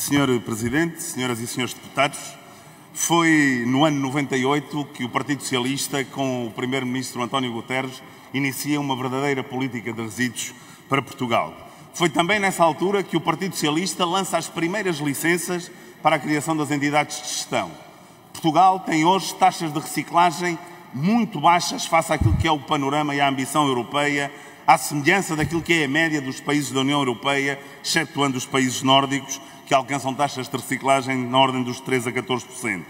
Senhor Presidente, senhoras e senhores deputados, foi no ano 98 que o Partido Socialista, com o Primeiro-Ministro António Guterres, inicia uma verdadeira política de resíduos para Portugal. Foi também nessa altura que o Partido Socialista lança as primeiras licenças para a criação das entidades de gestão. Portugal tem hoje taxas de reciclagem muito baixas face àquilo que é o panorama e a ambição europeia, à semelhança daquilo que é a média dos países da União Europeia, excetuando os países nórdicos, que alcançam taxas de reciclagem na ordem dos 3 a 14%.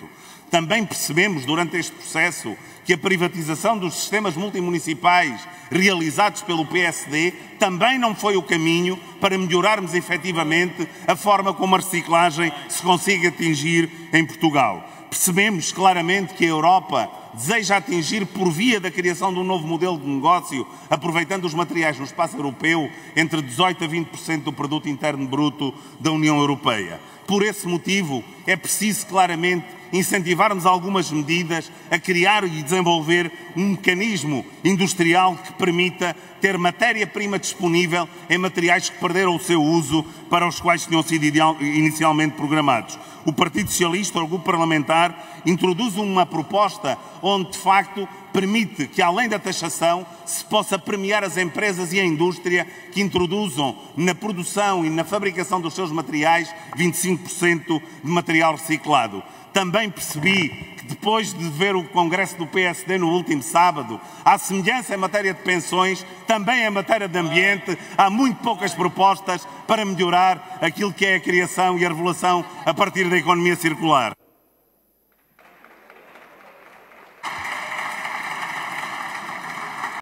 Também percebemos durante este processo que a privatização dos sistemas multimunicipais realizados pelo PSD também não foi o caminho para melhorarmos efetivamente a forma como a reciclagem se consiga atingir em Portugal. Percebemos claramente que a Europa deseja atingir por via da criação de um novo modelo de negócio, aproveitando os materiais no espaço europeu, entre 18% a 20% do produto interno bruto da União Europeia. Por esse motivo, é preciso claramente incentivarmos algumas medidas a criar e desenvolver um mecanismo industrial que permita ter matéria-prima disponível em materiais que perderam o seu uso para os quais tinham sido inicialmente programados. O Partido Socialista, o grupo parlamentar, introduz uma proposta onde, de facto, permite que, além da taxação, se possa premiar as empresas e a indústria que introduzam na produção e na fabricação dos seus materiais 25% de material reciclado. Também percebi que depois de ver o Congresso do PSD no último sábado, à semelhança em matéria de pensões, também em matéria de ambiente, há muito poucas propostas para melhorar aquilo que é a criação e a revelação a partir da economia circular.